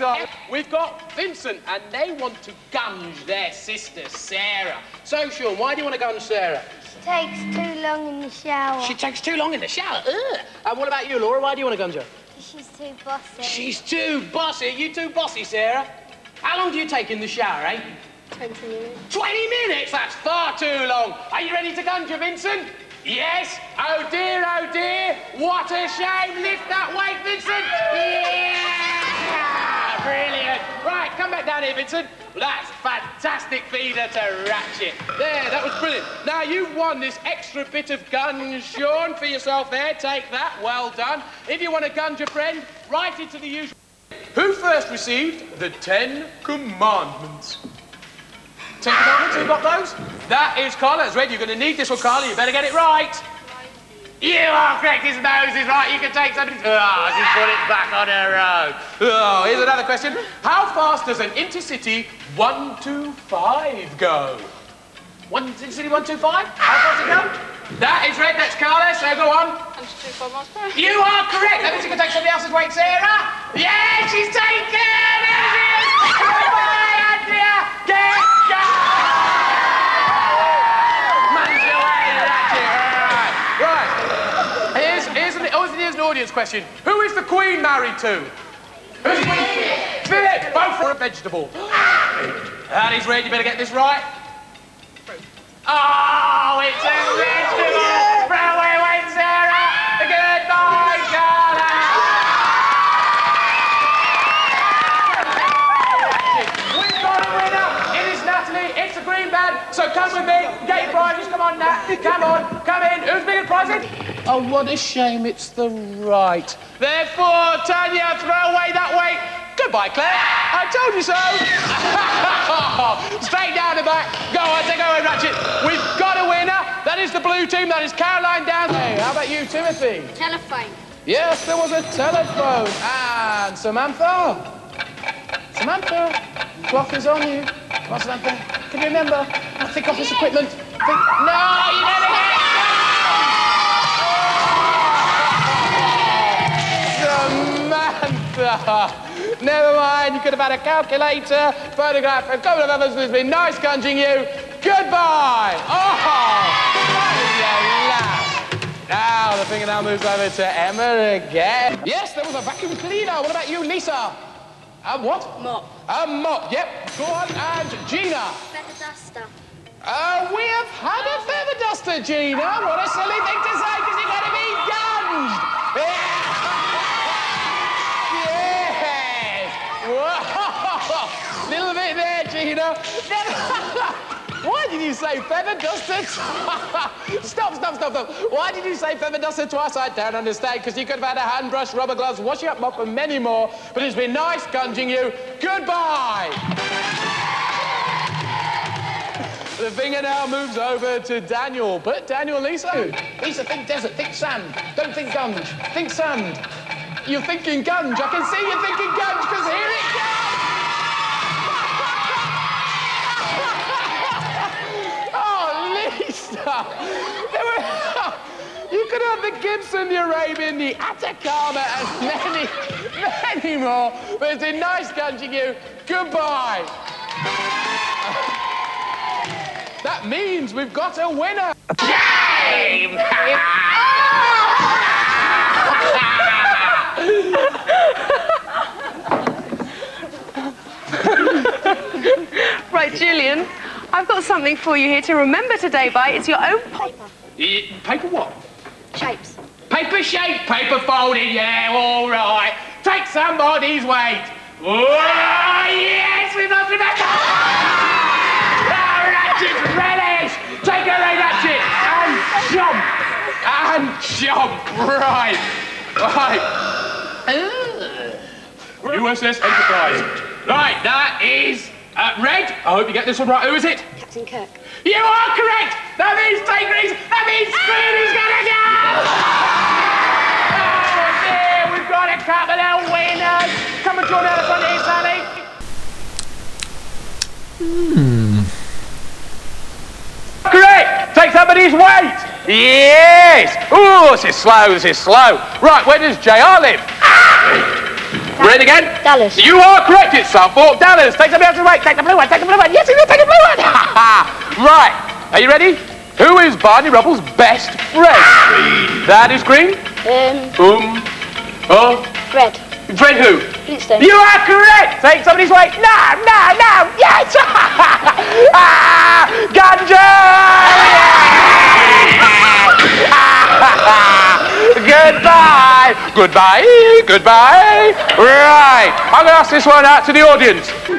names are. We've got Vincent, and they want to gunge their sister, Sarah. So, Sean, why do you want to gunge Sarah? She takes too long in the shower. She takes too long in the shower. Ugh. And what about you, Laura? Why do you want to gunge her? She's too bossy. She's too bossy. You too bossy, Sarah. How long do you take in the shower, eh? 20 minutes. 20 minutes? That's far too long. Are you ready to gunge her, Vincent? Yes. Oh dear, oh dear. What a shame. Lift that weight, Vincent. Yeah! Brilliant. Right, come back down here, Vincent. That's fantastic feeder to Ratchet. There, that was brilliant. Now, you've won this extra bit of gun, Sean, for yourself there. Take that. Well done. If you want to gunge your friend, write it to the usual... Who first received the Ten Commandments? Ten Commandments, who got those? That is Carla. It's red. You're going to need this one, Carla. You better get it right. You are correct. His nose is right. You can take something. Oh, ah, just put it back on her own. Oh, here's another question. How fast does an intercity 125 go? One intercity 125? How fast it go? That is red. That's Carla. So go on. 125 miles per hour. You are correct. That means you can take somebody else's weight, Sarah. Yeah, she's taken. There she is. Goodbye, Andrea. Get question. Who is the Queen married to? Who's the Queen? Philip. Both for a vegetable. Ah! That is red. You better get this right. Oh, it's a vegetable. Throw away, wait, Sarah. Goodbye, Carla. We've got a winner. It is Natalie. It's a green band. So come with me. Get your prizes. Come on, Nat. Come on. Come in. Who's bringing the prize? Oh, what a shame. It's the right. Therefore, Tanya, throw away that weight. Goodbye, Claire. I told you so. Straight down the back. Go on, take away, Ratchet. We've got a winner. That is the blue team. That is Caroline down there. How about you, Timothy? Telephone. Yes, there was a telephone. And Samantha? Samantha, clock is on you. Come on, Samantha. Can you remember? Oh, think office equipment. Think... No, you never Never mind, you could have had a calculator, photograph, a couple of others. It's been nice gungeing you. Goodbye. Oh, that is your laugh. Now the fingernail moves over to Emma again. Yes, there was a vacuum cleaner. What about you, Lisa? A what? Mop. A mop, yep. Go on, and Gina. Feather duster. Uh, we have had a feather duster, Gina. What a silly thing to say, Gina. Why did you say feather duster? stop, stop, stop, stop. Why did you say feather duster twice? I don't understand, because you could have had a hand brush, rubber gloves, washing up mop, and many more. But it's been nice gunging you. Goodbye. The finger now moves over to Daniel. But Daniel, Lisa, Lisa, think desert, think sand. Don't think gunge, think sand. You're thinking gunge. I can see you're thinking gunge because here it comes. You could have the Gibson, the Arabian, the Atacama, and many, many more. But it's been nice gunging you. Goodbye. That means we've got a winner. Game! Right, Julian, I've got something for you here to remember today by. It's your own paper. Eh, Paper what? Shapes. Paper shape, paper folded, yeah, all right. Take somebody's weight. Oh, yes, we've lost it back. Ah, Ratchet, relish. Take away Ratchet. And jump. And jump. Right. Right. USS Enterprise. Right, that is uh, red. I hope you get this one right. Who is it? Captain Kirk. You are correct! That means take Grease! That means Scrooge is gonna go! Oh dear, we've got a couple of winners! Come and join out the front here, Sally! Correct! Take somebody's weight! Yes! Ooh, this is slow, this is slow. Right, where does JR live? Red again? Dallas. You are correct, it's Southfork Dallas. Take somebody else's right. Take the blue one, take the blue one. Yes, you will take the blue one. right. Are you ready? Who is Barney Rubble's best friend? That is green. Um, Um. Oh. red. Fred who? Flintstone. You are correct! Take somebody's way. No, no, no! Yes! ah, ganja! goodbye! Goodbye! Right, I'm going to ask this one out to the audience.